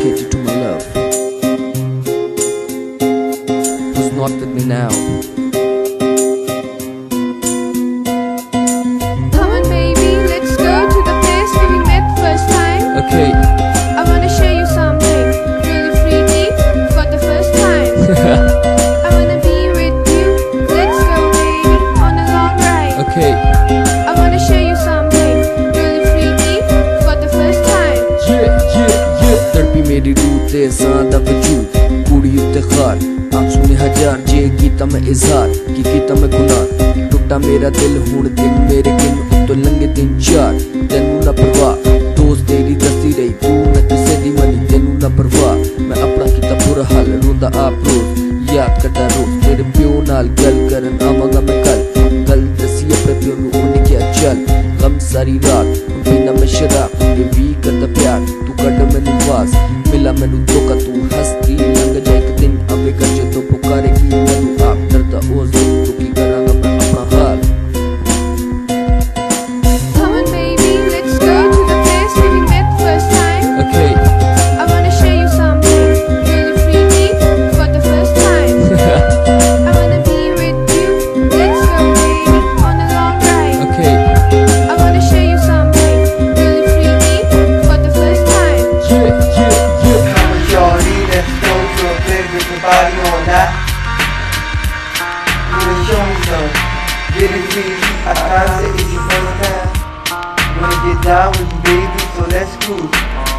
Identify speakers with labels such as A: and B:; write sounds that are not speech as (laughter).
A: dedicated to my love. Who's not with me now?
B: Come on baby, let's go to the place we met first time.
A: Okay. I
B: wanna show you something really for the first time.
A: (laughs)
B: I wanna be with you, let's go baby, on a long ride.
A: Okay. te sana da कुड़ी उत्ते खार। आँसू में हज़ार, जे कीता मैं इजहार, की कीता मैं गुनार। टूटा मेरा दिल, हुन दिन मेरे गिन तो लंगे दिन चार। तेनू ना परवाह दोस्त तेरी दसी रही, तू मैं तुसे दी मनी? तेनू ना परवाह मैं अपना कीता पूरा हाल, रोंदा आप रोज, याद करता रोज। तेरे प्यो नाल गल करन आवांगा मैं कल। कल दसी अपने प्यो नु, उन्हें क्या चल? गम सारी रात, बिना मैं शराब, ये week dalam ke Tuhan di yang gejai
C: I can't say it's your first time. Wanna get down with you, baby, so let's cruise